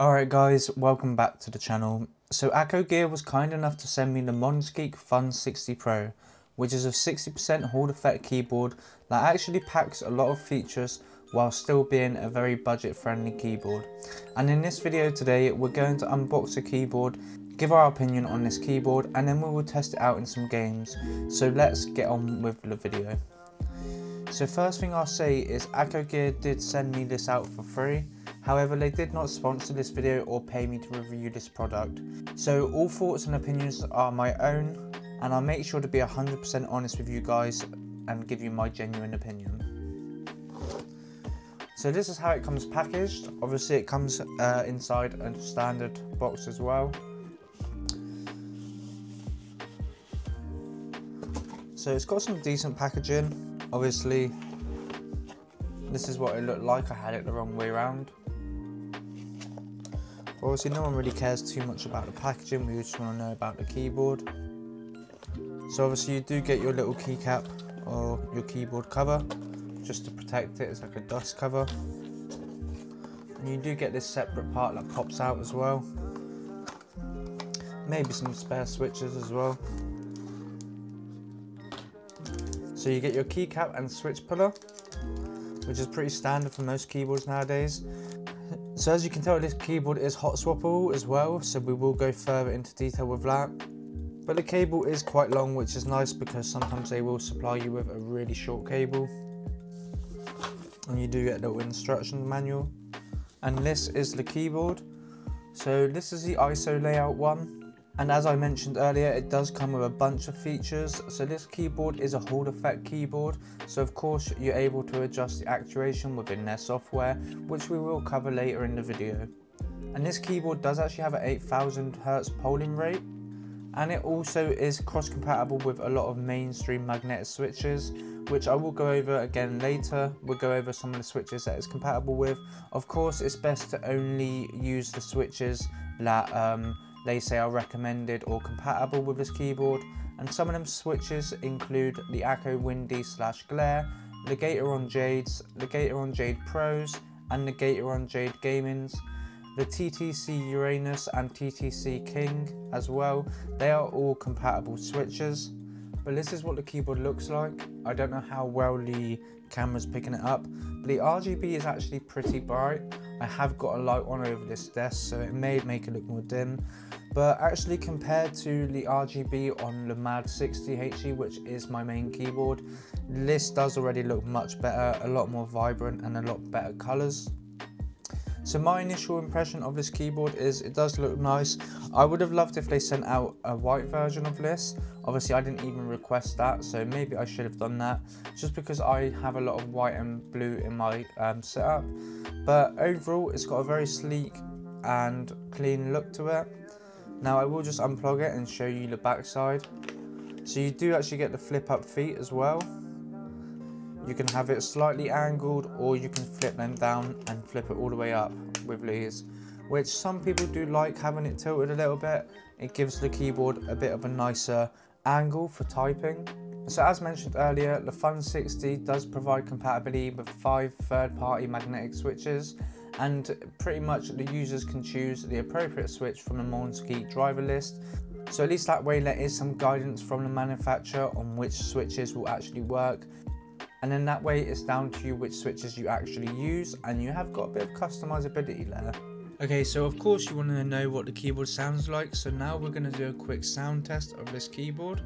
Alright guys, welcome back to the channel. So Akko Gear was kind enough to send me the Monsgeek Fun 60 Pro, which is a 60% Hall effect keyboard that actually packs a lot of features while still being a very budget friendly keyboard. And in this video today, we're going to unbox the keyboard, give our opinion on this keyboard, and then we will test it out in some games. So let's get on with the video. So first thing I'll say is Akko Gear did send me this out for free. However, they did not sponsor this video or pay me to review this product. So all thoughts and opinions are my own and I'll make sure to be 100% honest with you guys and give you my genuine opinion. So this is how it comes packaged. Obviously it comes uh, inside a standard box as well. So it's got some decent packaging obviously this is what it looked like. I had it the wrong way around. Obviously no one really cares too much about the packaging. We just want to know about the keyboard. So obviously you do get your little keycap or your keyboard cover just to protect it. It's like a dust cover. And you do get this separate part that pops out as well. Maybe some spare switches as well so you get your keycap and switch puller, which is pretty standard for most keyboards nowadays. So as you can tell, this keyboard is hot swappable as well, so we will go further into detail with that. But the cable is quite long, which is nice because sometimes they will supply you with a really short cable. And you do get a little instruction manual. And this is the keyboard. So this is the ISO layout one. And as I mentioned earlier, it does come with a bunch of features. So this keyboard is a Hall effect keyboard. So of course you're able to adjust the actuation within their software, which we will cover later in the video. And this keyboard does actually have an 8000 Hertz polling rate. And it also is cross compatible with a lot of mainstream magnetic switches, which I will go over again later. We'll go over some of the switches that it's compatible with. Of course, it's best to only use the switches that um, they say are recommended or compatible with this keyboard and some of them switches include the Akko Windy slash Glare, the Gateron Jades, the Gateron Jade Pros and the Gateron Jade Gamings, the TTC Uranus and TTC King as well. They are all compatible switches. But this is what the keyboard looks like. I don't know how well the camera's picking it up, but the RGB is actually pretty bright. I have got a light on over this desk, so it may make it look more dim. But actually compared to the RGB on the MAD 60 HE, which is my main keyboard, this does already look much better, a lot more vibrant and a lot better colors. So my initial impression of this keyboard is it does look nice. I would have loved if they sent out a white version of this. Obviously I didn't even request that so maybe I should have done that just because I have a lot of white and blue in my um, setup. But overall it's got a very sleek and clean look to it. Now I will just unplug it and show you the back side. So you do actually get the flip up feet as well. You can have it slightly angled or you can flip them down and flip it all the way up with these. Which some people do like having it tilted a little bit. It gives the keyboard a bit of a nicer angle for typing. So as mentioned earlier, the Fun 60 does provide compatibility with five third-party magnetic switches and pretty much the users can choose the appropriate switch from the Monsgeek driver list. So at least that way there is some guidance from the manufacturer on which switches will actually work and then that way it's down to you which switches you actually use and you have got a bit of customizability there. Okay, so of course you want to know what the keyboard sounds like, so now we're going to do a quick sound test of this keyboard.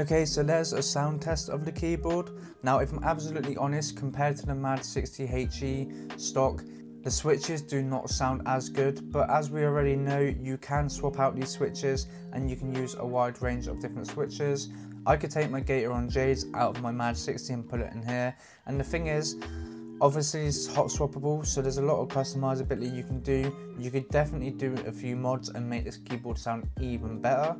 Okay, so there's a sound test of the keyboard. Now, if I'm absolutely honest, compared to the MAD 60HE stock, the switches do not sound as good, but as we already know, you can swap out these switches and you can use a wide range of different switches. I could take my Gateron Jades out of my MAD 60 and put it in here. And the thing is, Obviously it's hot swappable, so there's a lot of customizability you can do. You could definitely do a few mods and make this keyboard sound even better.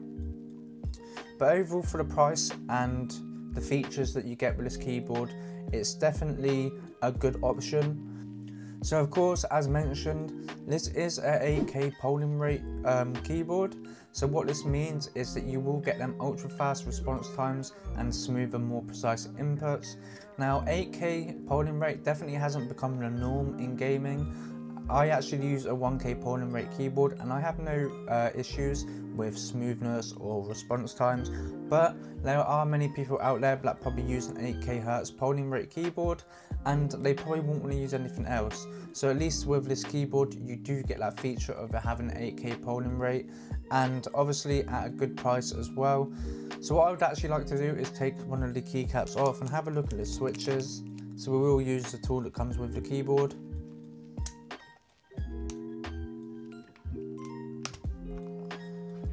But overall for the price and the features that you get with this keyboard, it's definitely a good option. So of course, as mentioned, this is a 8K polling rate um, keyboard. So what this means is that you will get them ultra fast response times and smoother, more precise inputs. Now 8K polling rate definitely hasn't become the norm in gaming. I actually use a 1K polling rate keyboard and I have no uh, issues with smoothness or response times but there are many people out there that probably use an 8k hertz polling rate keyboard and they probably won't want to use anything else. So at least with this keyboard you do get that feature of having an 8k polling rate and obviously at a good price as well. So what I would actually like to do is take one of the keycaps off and have a look at the switches. So we will use the tool that comes with the keyboard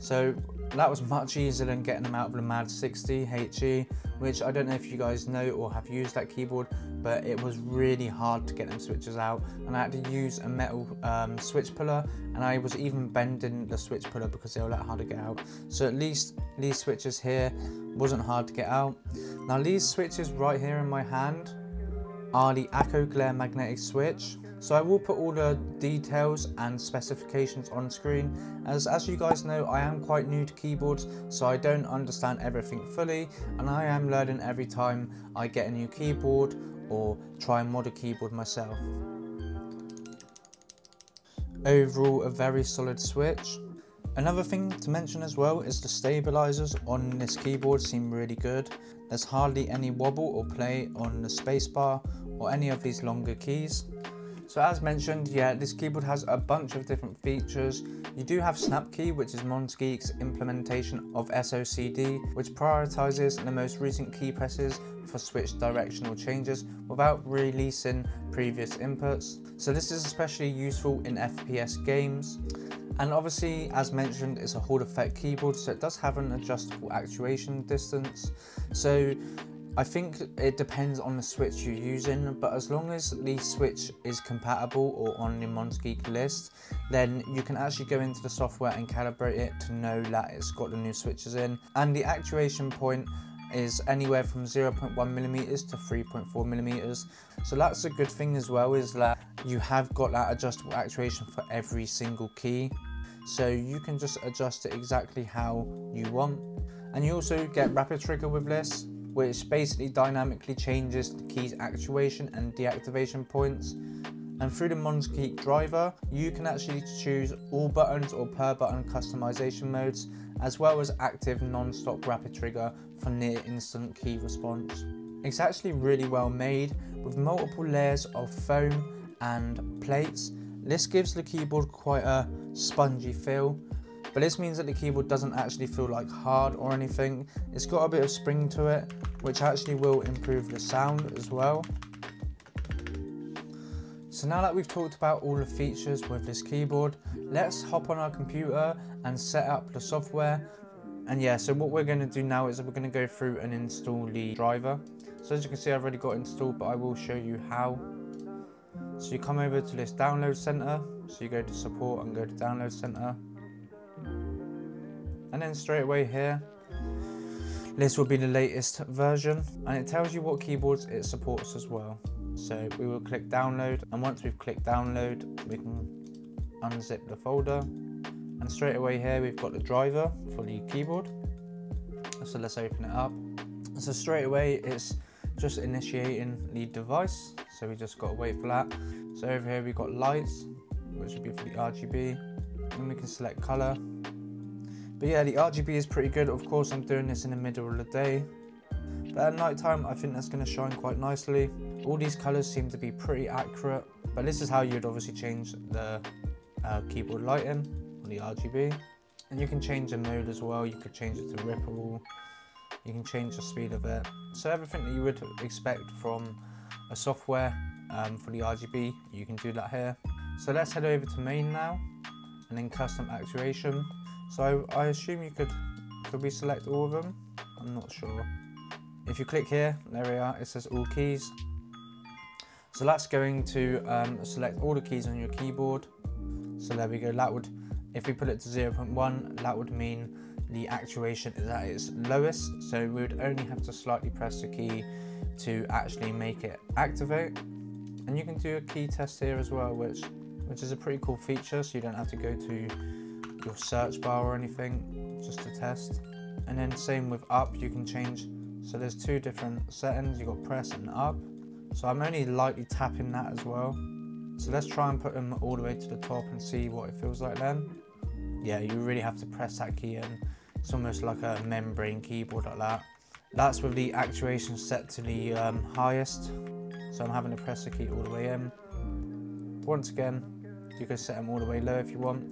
So that was much easier than getting them out of the MAD 60 HE, which I don't know if you guys know or have used that keyboard, but it was really hard to get them switches out. And I had to use a metal um, switch puller, and I was even bending the switch puller because they were that hard to get out. So at least these switches here wasn't hard to get out. Now these switches right here in my hand are the Akko Glare magnetic switch. So I will put all the details and specifications on screen as as you guys know I am quite new to keyboards so I don't understand everything fully and I am learning every time I get a new keyboard or try and mod a keyboard myself. Overall a very solid switch. Another thing to mention as well is the stabilizers on this keyboard seem really good. There's hardly any wobble or play on the spacebar or any of these longer keys. So as mentioned, yeah, this keyboard has a bunch of different features. You do have SnapKey, which is Monsgeek's implementation of SOCD, which prioritizes the most recent key presses for switch directional changes without releasing previous inputs. So this is especially useful in FPS games. And obviously, as mentioned, it's a Hall effect keyboard, so it does have an adjustable actuation distance. So I think it depends on the switch you're using, but as long as the switch is compatible or on the Monsgeek list, then you can actually go into the software and calibrate it to know that it's got the new switches in. And the actuation point is anywhere from 0.1 millimeters to 3.4 millimeters. So that's a good thing as well, is that you have got that adjustable actuation for every single key. So you can just adjust it exactly how you want. And you also get rapid trigger with this, which basically dynamically changes the key's actuation and deactivation points. And through the Monsgeek driver, you can actually choose all buttons or per button customization modes, as well as active non-stop rapid trigger for near instant key response. It's actually really well made with multiple layers of foam and plates. This gives the keyboard quite a spongy feel but this means that the keyboard doesn't actually feel like hard or anything. It's got a bit of spring to it, which actually will improve the sound as well. So now that we've talked about all the features with this keyboard, let's hop on our computer and set up the software. And yeah, so what we're going to do now is we're going to go through and install the driver. So as you can see, I've already got installed, but I will show you how. So you come over to this download center. So you go to support and go to download center and then straight away here this will be the latest version. And it tells you what keyboards it supports as well. So we will click download. And once we've clicked download we can unzip the folder. And straight away here we've got the driver for the keyboard. So let's open it up. So straight away it's just initiating the device. So we just got to wait for that. So over here we've got lights which would be for the RGB and we can select color but yeah, the RGB is pretty good. Of course, I'm doing this in the middle of the day. But at night time, I think that's going to shine quite nicely. All these colors seem to be pretty accurate. But this is how you'd obviously change the uh, keyboard lighting on the RGB. And you can change the mode as well. You could change it to ripple. You can change the speed of it. So everything that you would expect from a software um, for the RGB, you can do that here. So let's head over to main now and then custom actuation. So I assume you could, could we select all of them? I'm not sure. If you click here, there we are, it says all keys. So that's going to um, select all the keys on your keyboard. So there we go, that would, if we put it to 0.1, that would mean the actuation is at its lowest. So we would only have to slightly press the key to actually make it activate. And you can do a key test here as well, which, which is a pretty cool feature. So you don't have to go to your search bar or anything just to test. And then same with up, you can change. So there's two different settings. you've got press and up. So I'm only lightly tapping that as well. So let's try and put them all the way to the top and see what it feels like then. Yeah, you really have to press that key in. It's almost like a membrane keyboard like that. That's with the actuation set to the um, highest. So I'm having to press the key all the way in. Once again, you can set them all the way low if you want.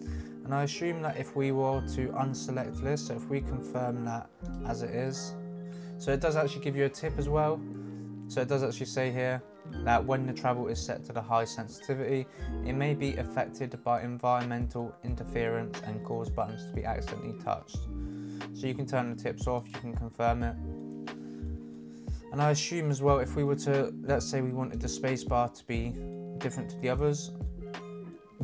And I assume that if we were to unselect this, so if we confirm that as it is, so it does actually give you a tip as well. So it does actually say here that when the travel is set to the high sensitivity, it may be affected by environmental interference and cause buttons to be accidentally touched. So you can turn the tips off, you can confirm it. And I assume as well, if we were to, let's say we wanted the spacebar to be different to the others,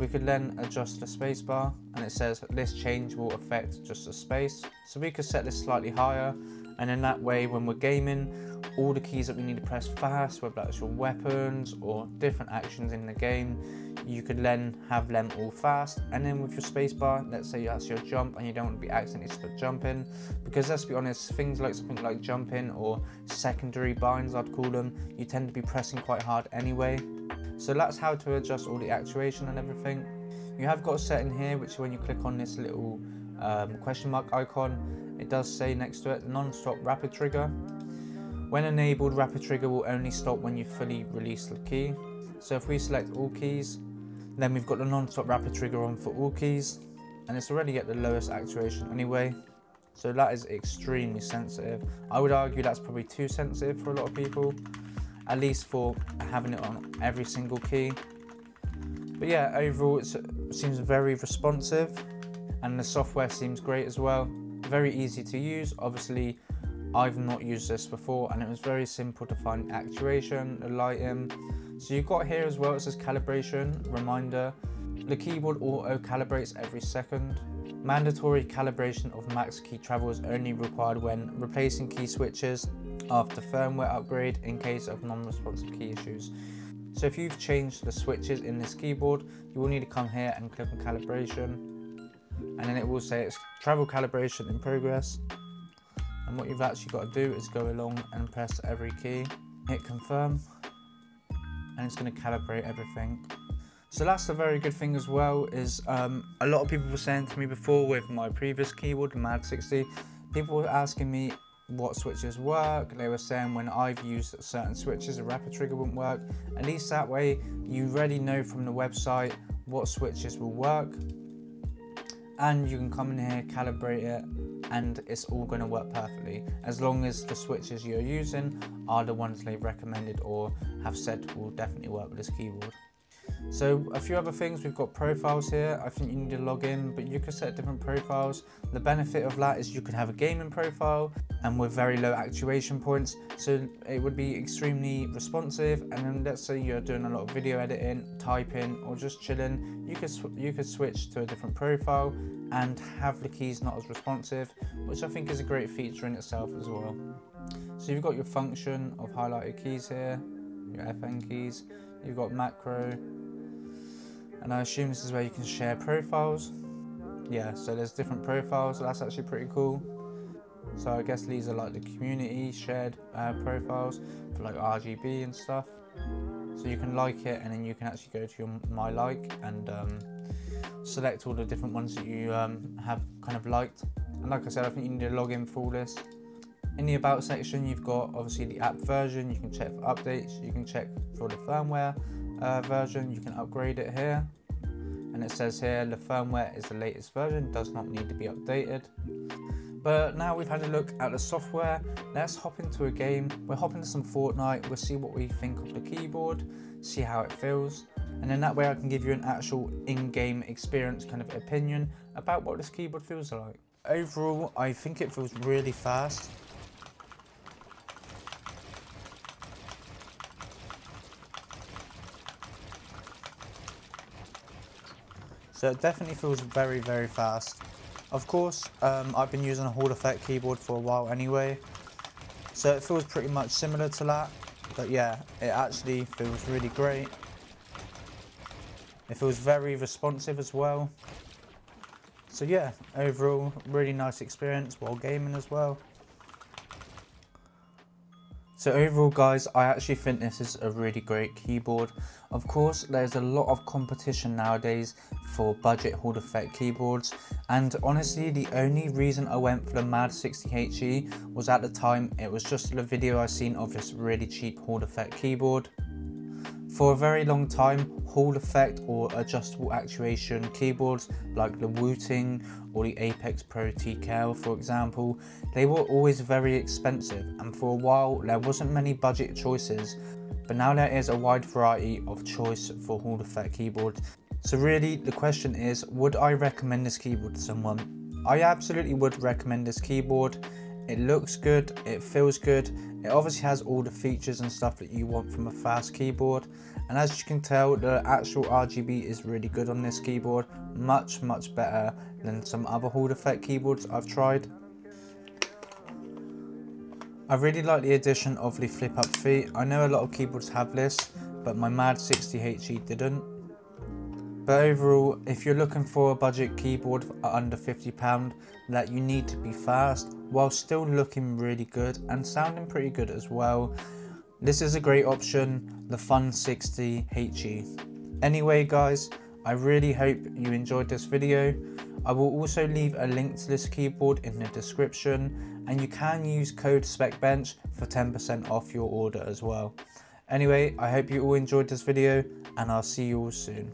we could then adjust the spacebar and it says this change will affect just the space. So we could set this slightly higher and in that way when we're gaming all the keys that we need to press fast whether that's your weapons or different actions in the game you could then have them all fast and then with your spacebar let's say that's your jump and you don't want to be accidentally split jumping because let's be honest things like something like jumping or secondary binds I'd call them you tend to be pressing quite hard anyway so that's how to adjust all the actuation and everything you have got a setting here which when you click on this little um, question mark icon it does say next to it non-stop rapid trigger when enabled, rapid trigger will only stop when you fully release the key. So if we select all keys, then we've got the non-stop rapid trigger on for all keys, and it's already at the lowest actuation anyway. So that is extremely sensitive. I would argue that's probably too sensitive for a lot of people, at least for having it on every single key. But yeah, overall it seems very responsive and the software seems great as well. Very easy to use. Obviously, I've not used this before and it was very simple to find actuation, the lighting. So you've got here as well, it says calibration, reminder. The keyboard auto calibrates every second. Mandatory calibration of max key travel is only required when replacing key switches after firmware upgrade in case of non-responsive key issues. So if you've changed the switches in this keyboard, you will need to come here and click on calibration. And then it will say it's travel calibration in progress and what you've actually got to do is go along and press every key hit confirm and it's going to calibrate everything so that's a very good thing as well is um, a lot of people were saying to me before with my previous keyboard the mad 60 people were asking me what switches work. They were saying when i've used certain switches a rapid trigger wouldn't work. At least that way you already know from the website what switches will work. And you can come in here calibrate it and it's all going to work perfectly. As long as the switches you're using are the ones they've recommended or have said will definitely work with this keyboard. So a few other things, we've got profiles here. I think you need to log in, but you can set different profiles. The benefit of that is you can have a gaming profile and with very low actuation points. So it would be extremely responsive. And then let's say you're doing a lot of video editing, typing, or just chilling, you could, you could switch to a different profile and have the keys not as responsive, which I think is a great feature in itself as well. So you've got your function of highlighted keys here, your FN keys, you've got macro, and I assume this is where you can share profiles. Yeah, so there's different profiles, so that's actually pretty cool. So I guess these are like the community shared uh, profiles for like RGB and stuff. So you can like it and then you can actually go to your my like and um, select all the different ones that you um, have kind of liked. And like I said, I think you need to log in for all this. In the about section, you've got obviously the app version. You can check for updates. You can check for the firmware uh, version. You can upgrade it here. And it says here the firmware is the latest version, does not need to be updated. But now we've had a look at the software, let's hop into a game. We'll hop into some Fortnite, we'll see what we think of the keyboard, see how it feels. And then that way I can give you an actual in-game experience kind of opinion about what this keyboard feels like. Overall, I think it feels really fast. So it definitely feels very, very fast. Of course, um, I've been using a Hall Effect keyboard for a while anyway. So it feels pretty much similar to that. But yeah, it actually feels really great. It feels very responsive as well. So yeah, overall, really nice experience while gaming as well. So overall guys, I actually think this is a really great keyboard. Of course, there's a lot of competition nowadays for budget Hall Effect keyboards. And honestly, the only reason I went for the Mad 60HE was at the time, it was just the video I seen of this really cheap Hall Effect keyboard. For a very long time, Hall effect or adjustable actuation keyboards like the Wooting or the Apex Pro TKL for example, they were always very expensive and for a while there wasn't many budget choices but now there is a wide variety of choice for Hall effect keyboards. So really the question is, would I recommend this keyboard to someone? I absolutely would recommend this keyboard. It looks good, it feels good, it obviously has all the features and stuff that you want from a fast keyboard and as you can tell the actual RGB is really good on this keyboard, much much better than some other Hall Effect keyboards I've tried. I really like the addition of the flip up feet, I know a lot of keyboards have this but my Mad 60HE didn't. But overall, if you're looking for a budget keyboard under £50 that you need to be fast while still looking really good and sounding pretty good as well, this is a great option, the Fun 60 HE. Anyway guys, I really hope you enjoyed this video. I will also leave a link to this keyboard in the description and you can use code SPECBENCH for 10% off your order as well. Anyway, I hope you all enjoyed this video and I'll see you all soon.